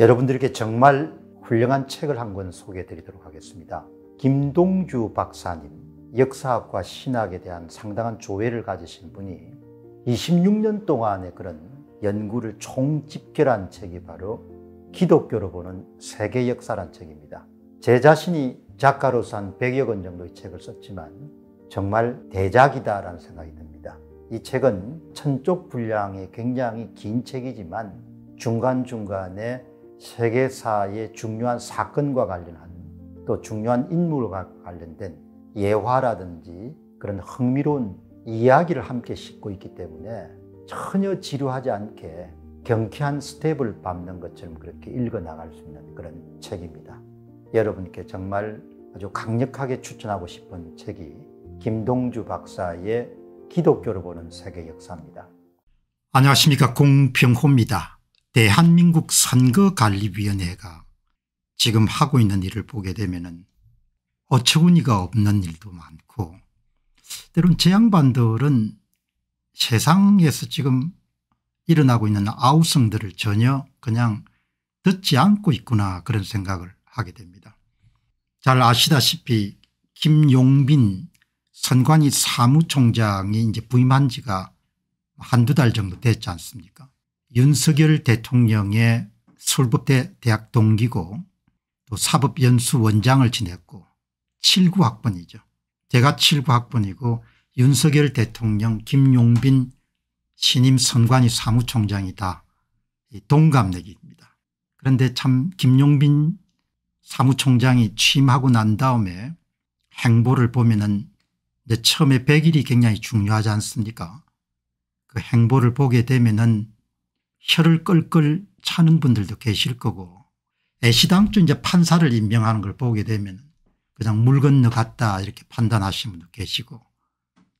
여러분들께 정말 훌륭한 책을 한 권 소개해 드리도록 하겠습니다. 김동주 박사님, 역사학과 신학에 대한 상당한 조회를 가지신 분이 26년 동안의 그런 연구를 총집결한 책이 바로 기독교로 보는 세계 역사란 책입니다. 제 자신이 작가로서 한 100여 권 정도의 책을 썼지만 정말 대작이다라는 생각이 듭니다. 이 책은 천쪽 분량의 굉장히 긴 책이지만 중간중간에 세계사의 중요한 사건과 관련한 또 중요한 인물과 관련된 예화라든지 그런 흥미로운 이야기를 함께 싣고 있기 때문에 전혀 지루하지 않게 경쾌한 스텝을 밟는 것처럼 그렇게 읽어 나갈 수 있는 그런 책입니다. 여러분께 정말 아주 강력하게 추천하고 싶은 책이 김동주 박사의 기독교를 보는 세계 역사입니다. 안녕하십니까 공평호입니다. 대한민국 선거관리위원회가 지금 하고 있는 일을 보게 되면 어처구니가 없는 일도 많고 때론 제 양반들은 세상에서 지금 일어나고 있는 아우성들을 전혀 그냥 듣지 않고 있구나 그런 생각을 하게 됩니다. 잘 아시다시피 김용빈 선관위 사무총장이 이제 부임한 지가 한두 달 정도 됐지 않습니까 윤석열 대통령의 서울법대 대학 동기고 또 사법연수 원장을 지냈고 7구 학번이죠. 제가 7구 학번이고 윤석열 대통령 김용빈 신임 선관위 사무총장이다. 동갑내기입니다. 그런데 참 김용빈 사무총장이 취임하고 난 다음에 행보를 보면은 처음에 100일이 굉장히 중요하지 않습니까 그 행보를 보게 되면은 혀를 끌끌 차는 분들도 계실 거고 애시당초 이제 판사를 임명하는 걸 보게 되면 그냥 물 건너 갔다 이렇게 판단하신 분도 계시고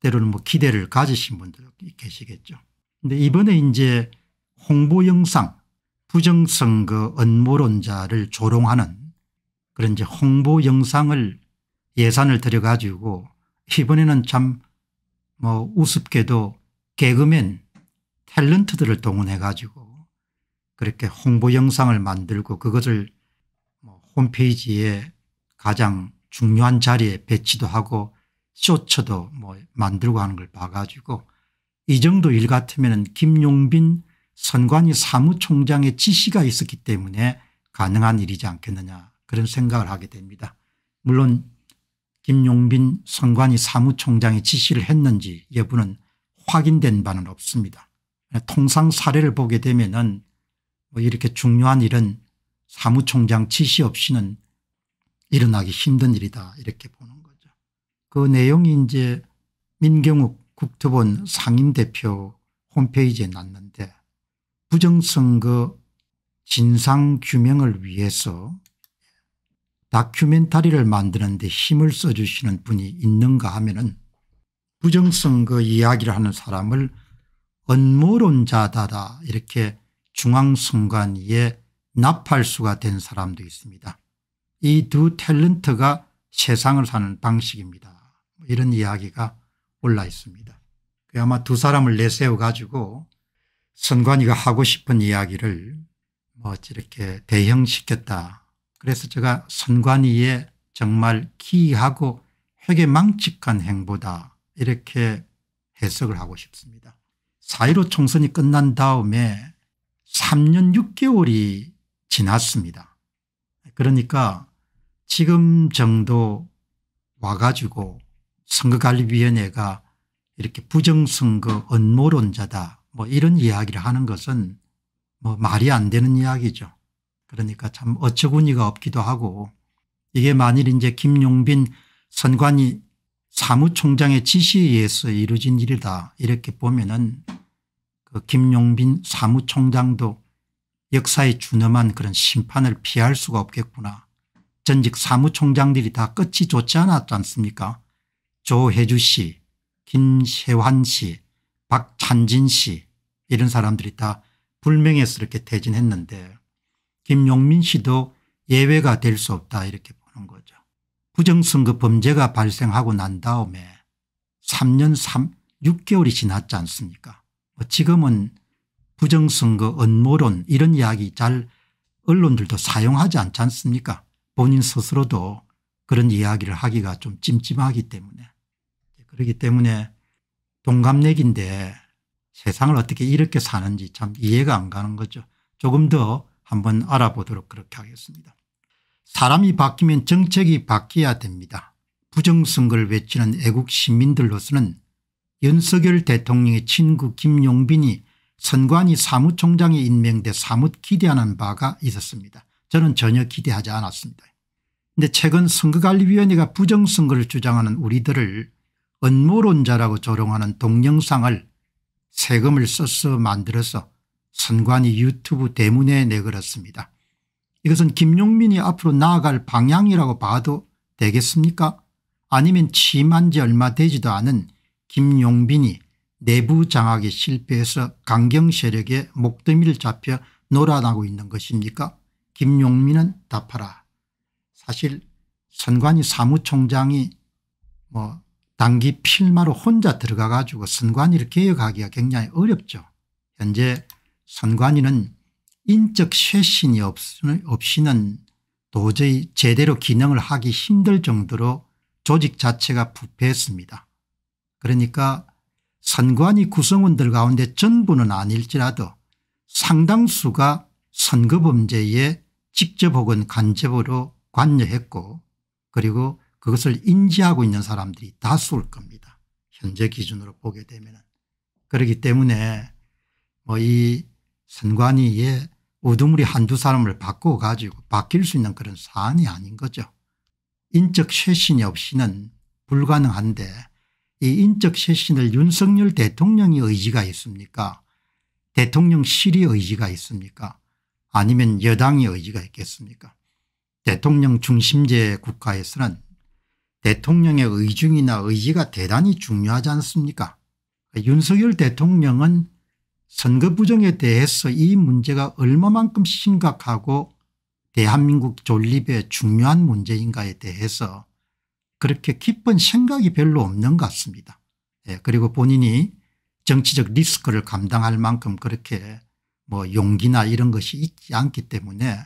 때로는 뭐 기대를 가지신 분도 계시겠죠. 근데 이번에 이제 홍보 영상 부정선거 업무론자를 조롱하는 그런 이제 홍보 영상을 예산을 들여 가지고 이번에는 참 뭐 우습게도 개그맨 탤런트들을 동원해 가지고 그렇게 홍보 영상을 만들고 그것을 뭐 홈페이지에 가장 중요한 자리에 배치도 하고 쇼츠도 뭐 만들고 하는 걸 봐가지고 이 정도 일 같으면 김용빈 선관위 사무총장의 지시가 있었기 때문에 가능한 일이지 않겠느냐 그런 생각을 하게 됩니다. 물론 김용빈 선관위 사무총장이 지시를 했는지 여부는 확인된 바는 없습니다. 통상 사례를 보게 되면 은 뭐 이렇게 중요한 일은 사무총장 지시 없이는 일어나기 힘든 일이다 이렇게 보는 거죠. 그 내용이 이제 민경욱 국토본 상임대표 홈페이지에 났는데 부정선거 진상규명을 위해서 다큐멘터리를 만드는데 힘을 써주시는 분이 있는가 하면 부정선거 이야기를 하는 사람을 언모론자다 이렇게 중앙선관위에 납할 수가 된 사람도 있습니다. 이 두 탤런트가 세상을 사는 방식입니다. 이런 이야기가 올라 있습니다. 그 아마 두 사람을 내세워 가지고 선관위가 하고 싶은 이야기를 뭐 이렇게 대형시켰다 그래서 제가 선관위에 정말 기이하고 회계망측한 행보다 이렇게 해석을 하고 싶습니다. 4.15 총선이 끝난 다음에 3년 6개월이 지났습니다. 그러니까 지금 정도 와가지고 선거관리위원회가 이렇게 부정선거 업무론자다 뭐 이런 이야기를 하는 것은 뭐 말이 안 되는 이야기죠. 그러니까 참 어처구니가 없기도 하고 이게 만일 이제 김용빈 선관위 사무총장의 지시에 의해서 이루어진 일이다 이렇게 보면은 그 김용빈 사무총장도 역사에 준엄한 그런 심판을 피할 수가 없겠구나. 전직 사무총장들이 다 끝이 좋지 않았지 않습니까 조혜주 씨 김세환 씨 박찬진 씨 이런 사람들이 다 불명예스럽게 퇴진했는데 김용민 씨도 예외가 될 수 없다 이렇게 보는 거죠. 부정선거 범죄가 발생하고 난 다음에 3년 3 6개월이 지났지 않습니까 뭐 지금은 부정선거 업무론 이런 이야기 잘 언론들도 사용하지 않지 않습니까 본인 스스로도 그런 이야기를 하기가 좀 찜찜하기 때문에 그렇기 때문에 동갑내기인데 세상을 어떻게 이렇게 사는지 참 이해가 안 가는 거죠. 조금 더 한번 알아보도록 그렇게 하겠습니다. 사람이 바뀌면 정책이 바뀌어야 됩니다. 부정선거를 외치는 애국 시민들로서는 윤석열 대통령의 친구 김용빈이 선관위 사무총장에 임명돼 사뭇 기대하는 바가 있었습니다. 저는 전혀 기대하지 않았습니다. 그런데 최근 선거관리위원회가 부정선거를 주장하는 우리들을 업무론자라고 조롱하는 동영상을 세금을 써서 만들어서 선관위 유튜브 대문에 내걸었습니다. 이것은 김용민이 앞으로 나아갈 방향이라고 봐도 되겠습니까 아니면 취임한 지 얼마 되지도 않은 김용빈이 내부 장악에 실패해서 강경 세력에 목더미를 잡혀 놀아나고 있는 것입니까 김용민은 답하라. 사실 선관위 사무총장이 뭐 단기 필마로 혼자 들어가 가지고 선관위를 개혁하기가 굉장히 어렵죠. 현재 선관위는 인적 쇄신이 없이는 도저히 제대로 기능을 하기 힘들 정도로 조직 자체가 부패했습니다. 그러니까 선관위 구성원들 가운데 전부는 아닐지라도 상당수가 선거범죄에 직접 혹은 간접으로 관여했고 그리고 그것을 인지하고 있는 사람들이 다수일 겁니다. 현재 기준으로 보게 되면 그렇기 때문에 뭐 이 선관위에 우두머리 한두 사람을 바꿔 가지고 바뀔 수 있는 그런 사안이 아닌 거죠. 인적 쇄신이 없이는 불가능한데 이 인적 쇄신을 윤석열 대통령이 의지가 있습니까? 대통령실이 의지가 있습니까? 아니면 여당이 의지가 있겠습니까? 대통령 중심제 국가에서는 대통령의 의중이나 의지가 대단히 중요하지 않습니까? 윤석열 대통령은 선거 부정에 대해서 이 문제가 얼마만큼 심각하고 대한민국 존립의 중요한 문제인가에 대해서 그렇게 깊은 생각이 별로 없는 것 같습니다. 예, 그리고 본인이 정치적 리스크를 감당할 만큼 그렇게 뭐 용기나 이런 것이 있지 않기 때문에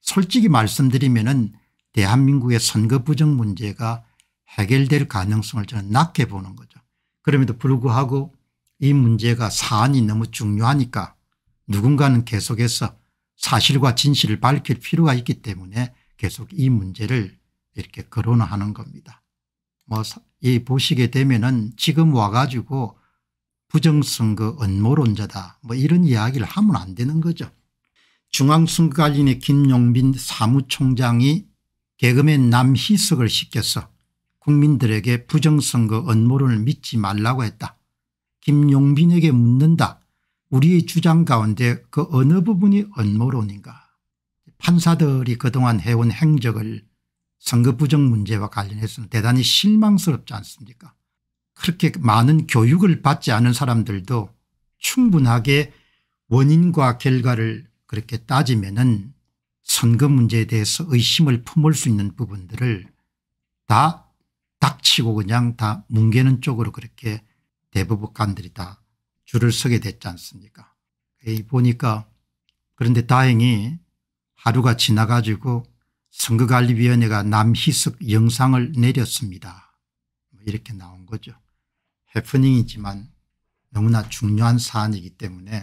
솔직히 말씀드리면 대한민국의 선거 부정 문제가 해결될 가능성을 저는 낮게 보는 거죠. 그럼에도 불구하고 이 문제가 사안이 너무 중요하니까 누군가는 계속해서 사실과 진실을 밝힐 필요가 있기 때문에 계속 이 문제를 이렇게 거론하는 겁니다. 뭐 이 보시게 되면은 지금 와가지고 부정선거 업무론자다 뭐 이런 이야기를 하면 안 되는 거죠. 중앙선거관리인의 김용빈 사무총장이 개그맨 남희석을 시켜서 국민들에게 부정선거 업무론을 믿지 말라고 했다. 김용빈에게 묻는다. 우리의 주장 가운데 그 어느 부분이 업무론인가. 판사들이 그동안 해온 행적을 선거 부정 문제와 관련해서는 대단히 실망스럽지 않습니까? 그렇게 많은 교육을 받지 않은 사람들도 충분하게 원인과 결과를 그렇게 따지면 은 선거 문제에 대해서 의심을 품을 수 있는 부분들을 다 닥치고 그냥 다 뭉개는 쪽으로 그렇게 대법관들이 다 줄을 서게 됐지 않습니까? 보니까 그런데 다행히 하루가 지나가지고 선거관리위원회가 남희석 영상을 내렸습니다. 뭐 이렇게 나온 거죠. 해프닝이지만 너무나 중요한 사안이기 때문에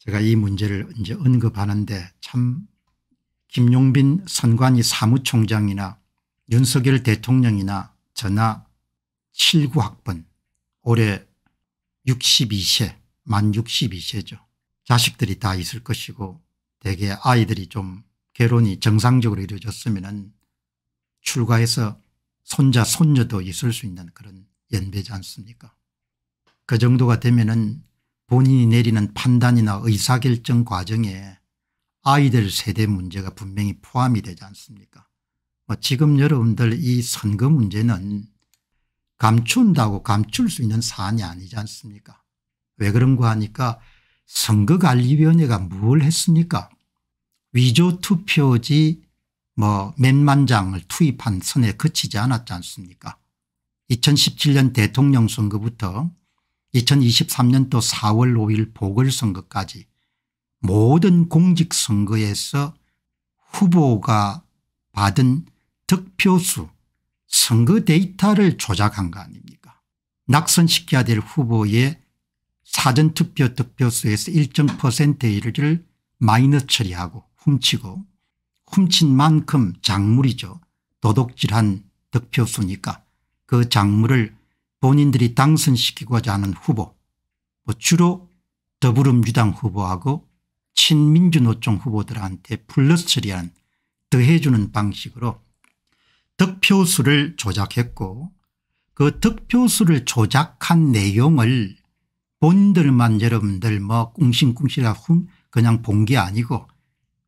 제가 이 문제를 이제 언급하는데 참 김용빈 선관위 사무총장이나 윤석열 대통령이나 저나 79학번 올해 62세 만 62세죠. 자식들이 다 있을 것이고 대개 아이들이 좀 결혼이 정상적으로 이루어졌으면 출가해서 손자 손녀도 있을 수 있는 그런 연배지 않습니까? 그 정도가 되면 은 본인이 내리는 판단이나 의사결정 과정에 아이들 세대 문제가 분명히 포함이 되지 않습니까? 뭐 지금 여러분들 이 선거 문제는 감춘다고 감출 수 있는 사안이 아니지 않습니까? 왜 그런가 하니까 선거관리위원회가 뭘 했습니까 위조 투표지 뭐 몇만 장을 투입한 선에 그치지 않았지 않습니까? 2017년 대통령 선거부터 2023년도 4월 5일 보궐선거까지 모든 공직선거에서 후보가 받은 득표수 선거 데이터를 조작한 거 아닙니까? 낙선시켜야 될 후보의 사전투표 득표수에서 일정 퍼센테이를 마이너스 처리하고 훔치고 훔친 만큼 작물이죠. 도둑질한 득표수니까 그 작물을 본인들이 당선시키고자 하는 후보 뭐 주로 더불어민주당 후보하고 친민주노총 후보들한테 플러스 처리한 더해주는 방식으로 득표수를 조작했고 그 득표수를 조작한 내용을 본인들만 여러분들 뭐 꿍싱꿍시라 그냥 본 게 아니고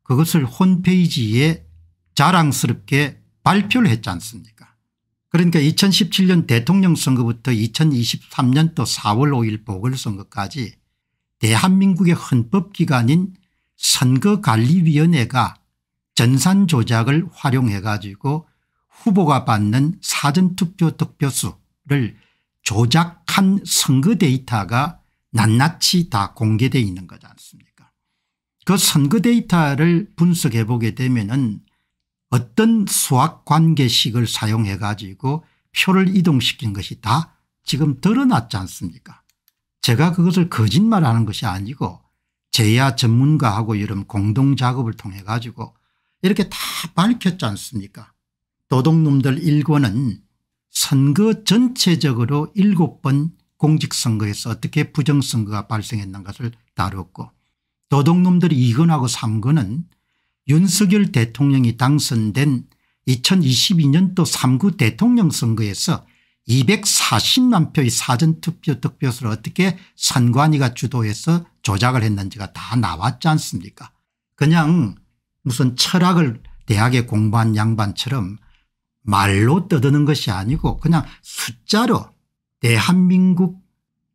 그것을 홈페이지에 자랑스럽게 발표를 했지 않습니까? 그러니까 2017년 대통령 선거부터 2023년도 4월 5일 보궐선거까지 대한민국의 헌법기관인 선거관리위원회가 전산 조작을 활용해 가지고 후보가 받는 사전투표 득표수를 조작한 선거 데이터가 낱낱이 다 공개되어 있는 거지 않습니까 그 선거 데이터를 분석해 보게 되면 어떤 수학 관계식을 사용해 가지고 표를 이동시킨 것이 다 지금 드러났지 않습니까? 제가 그것을 거짓말하는 것이 아니고 제야 전문가하고 이런 공동작업을 통해 가지고 이렇게 다 밝혔지 않습니까? 도둑놈들 일권은 선거 전체적으로 일곱 번 공직선거에서 어떻게 부정선거가 발생했는 것을 다뤘고 도둑놈들이 2건하고 3건은 윤석열 대통령이 당선된 2022년도 3구 대통령 선거에서 240만 표의 사전투표 득표수를 어떻게 선관위가 주도해서 조작을 했는지가 다 나왔지 않습니까? 그냥 무슨 철학을 대학에 공부한 양반처럼 말로 떠드는 것이 아니고 그냥 숫자로 대한민국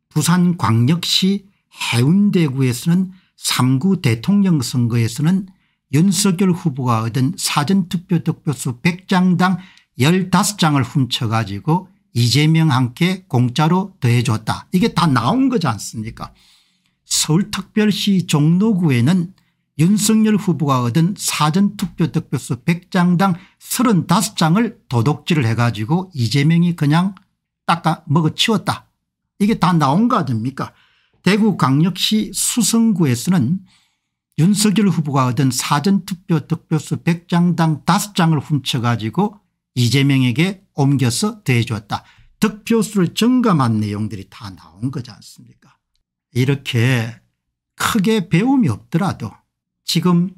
부산광역시 해운대구에서는 3구 대통령 선거에서는 윤석열 후보가 얻은 사전투표 득표수 100장당 15장을 훔쳐가지고 이재명 함께 공짜로 더해줬다. 이게 다 나온 거지 않습니까 서울특별시 종로구에는 윤석열 후보가 얻은 사전투표 득표수 100장당 35장을 도둑질을 해가지고 이재명이 그냥 닦아 먹어치웠다. 이게 다 나온 거 아닙니까 대구광역시 수성구에서는 윤석열 후보가 얻은 사전투표 득표수 100장당 5장을 훔쳐가지고 이재명에게 옮겨서 더해주었다. 득표수를 점검한 내용들이 다 나온 거지 않습니까 이렇게 크게 배움이 없더라도 지금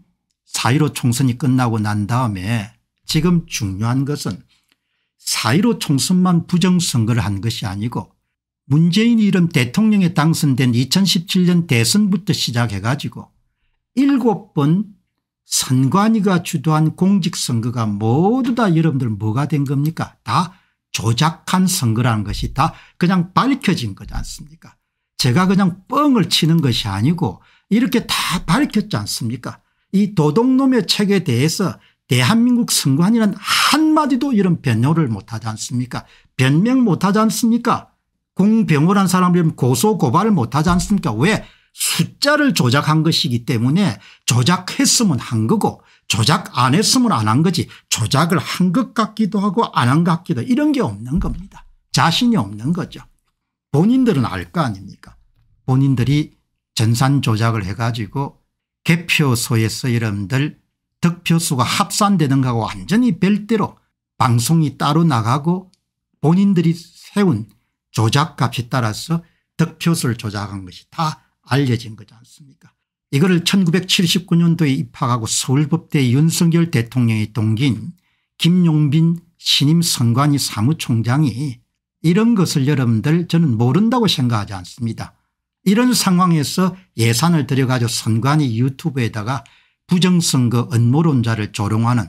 4.15 총선이 끝나고 난 다음에 지금 중요한 것은 4.15 총선만 부정선거를 한 것이 아니고 문재인이 이런 대통령에 당선된 2017년 대선부터 시작해 가지고 7번 선관위가 주도한 공직선거가 모두 다 여러분들 뭐가 된 겁니까? 다 조작한 선거라는 것이 다 그냥 밝혀진 거지 않습니까? 제가 그냥 뻥을 치는 것이 아니고 이렇게 다 밝혔지 않습니까? 이 도둑놈의 책에 대해서 대한민국 선관위는 한마디도 이런 변호를 못하지 않습니까? 변명 못하지 않습니까 공병호란 사람을 고소 고발을 못하지 않습니까 왜 숫자를 조작한 것이기 때문에 조작했으면 한 거고 조작 안 했으면 안 한 거지 조작을 한 것 같기도 하고 안 한 것 같기도 이런 게 없는 겁니다. 자신이 없는 거죠. 본인들은 알 거 아닙니까 본인들이 전산 조작을 해가지고 개표소에서 여러분들 득표수가 합산되는 거하고 완전히 별대로 방송이 따로 나가고 본인들이 세운 조작값에 따라서 득표수를 조작한 것이 다 알려진 거지 않습니까 이거를 1979년도에 입학하고 서울법대 윤석열 대통령의 동기인 김용빈 신임 선관위 사무총장이 이런 것을 여러분들 저는 모른다고 생각하지 않습니다. 이런 상황에서 예산을 들여가지고 선관위 유튜브에다가 부정선거 음모론자를 조롱하는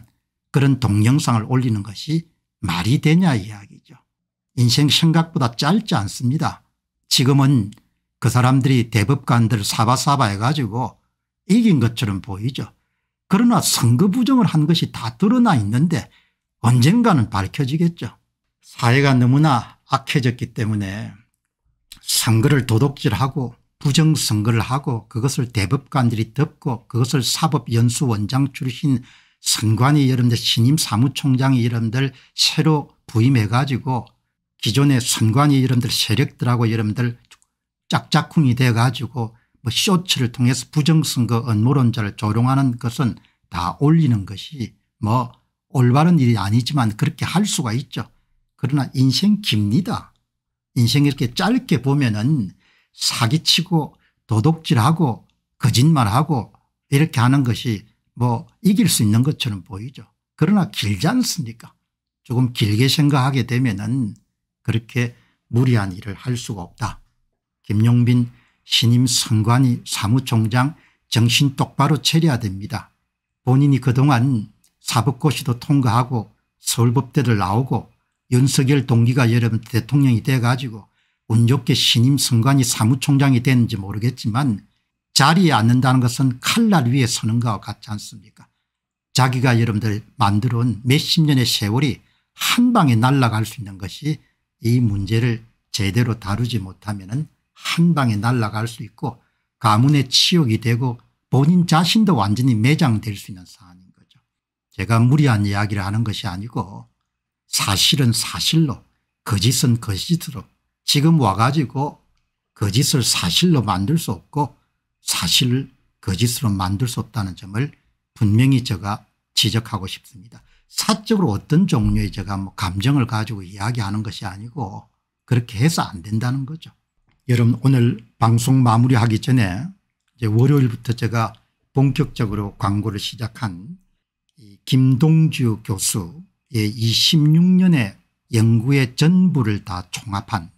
그런 동영상을 올리는 것이 말이 되냐 이야기죠. 인생 생각보다 짧지 않습니다. 지금은 그 사람들이 대법관들 사바사바 해가지고 이긴 것처럼 보이죠. 그러나 선거 부정을 한 것이 다 드러나 있는데 언젠가는 밝혀지겠죠. 사회가 너무나 악해졌기 때문에 선거를 도둑질하고 부정선거를 하고 그것을 대법관들이 덮고 그것을 사법연수원장 출신 선관위 여러분들 신임 사무총장이 여러분들 새로 부임해 가지고 기존의 선관위 여러분들 세력들하고 여러분들 짝짝꿍이 돼 가지고 뭐 쇼츠를 통해서 부정선거 업무론자를 조롱하는 것은 다 올리는 것이 뭐 올바른 일이 아니지만 그렇게 할 수가 있죠. 그러나 인생 깁니다. 인생 이렇게 짧게 보면은 사기치고 도둑질하고 거짓말하고 이렇게 하는 것이 뭐 이길 수 있는 것처럼 보이죠. 그러나 길지 않습니까 조금 길게 생각하게 되면은 그렇게 무리한 일을 할 수가 없다. 김용빈 신임 선관위 사무총장 정신 똑바로 차려야 됩니다. 본인이 그동안 사법고시도 통과하고 서울법대를 나오고 윤석열 동기가 여러분 대통령이 돼가지고 운 좋게 신임 선관위 사무총장이 됐는지 모르겠지만 자리에 앉는다는 것은 칼날 위에 서는 것과 같지 않습니까 자기가 여러분들 만들어 온 몇십 년의 세월이 한 방에 날아갈 수 있는 것이 이 문제를 제대로 다루지 못하면 한 방에 날아갈 수 있고 가문의 치욕이 되고 본인 자신도 완전히 매장될 수 있는 사안인 거죠. 제가 무리한 이야기를 하는 것이 아니고 사실은 사실로 거짓은 거짓으로 지금 와가지고 거짓을 사실로 만들 수 없고 사실을 거짓으로 만들 수 없다는 점을 분명히 제가 지적하고 싶습니다. 사적으로 어떤 종류의 제가 뭐 감정을 가지고 이야기하는 것이 아니고 그렇게 해서 안 된다는 거죠. 여러분 오늘 방송 마무리하기 전에 이제 월요일부터 제가 본격적으로 광고를 시작한 김동주 교수의 26년의 연구의 전부를 다 총합한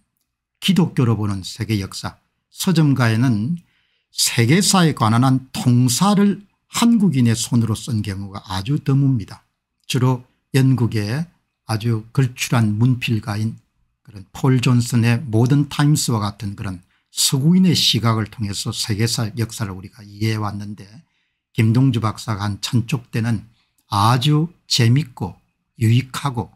기독교로 보는 세계 역사 서점가에는 세계사에 관한 한 통사를 한국인의 손으로 쓴 경우가 아주 드뭅니다. 주로 영국의 아주 걸출한 문필가인 그런 폴 존슨의 모던 타임스와 같은 그런 서구인의 시각을 통해서 세계사 역사를 우리가 이해해 왔는데 김동주 박사가 한 천쪽대는 아주 재밌고 유익하고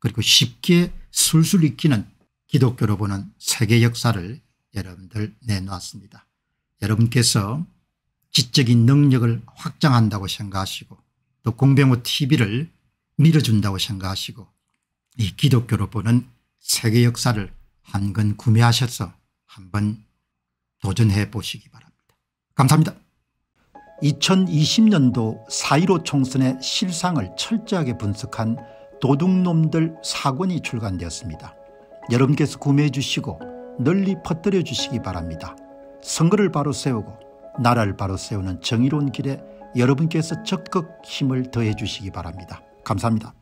그리고 쉽게 술술 익히는 기독교로 보는 세계 역사를 여러분들 내놓았습니다. 여러분께서 지적인 능력을 확장한다고 생각하시고 또 공병호 tv를 밀어준다고 생각하시고 이 기독교로 보는 세계 역사를 한 권 구매하셔서 한번 도전해 보시기 바랍니다. 감사합니다. 2020년도 4.15 총선의 실상을 철저하게 분석한 도둑놈들 사권이 출간되었습니다. 여러분께서 구매해 주시고 널리 퍼뜨려 주시기 바랍니다. 선거를 바로 세우고 나라를 바로 세우는 정의로운 길에 여러분께서 적극 힘을 더해 주시기 바랍니다. 감사합니다.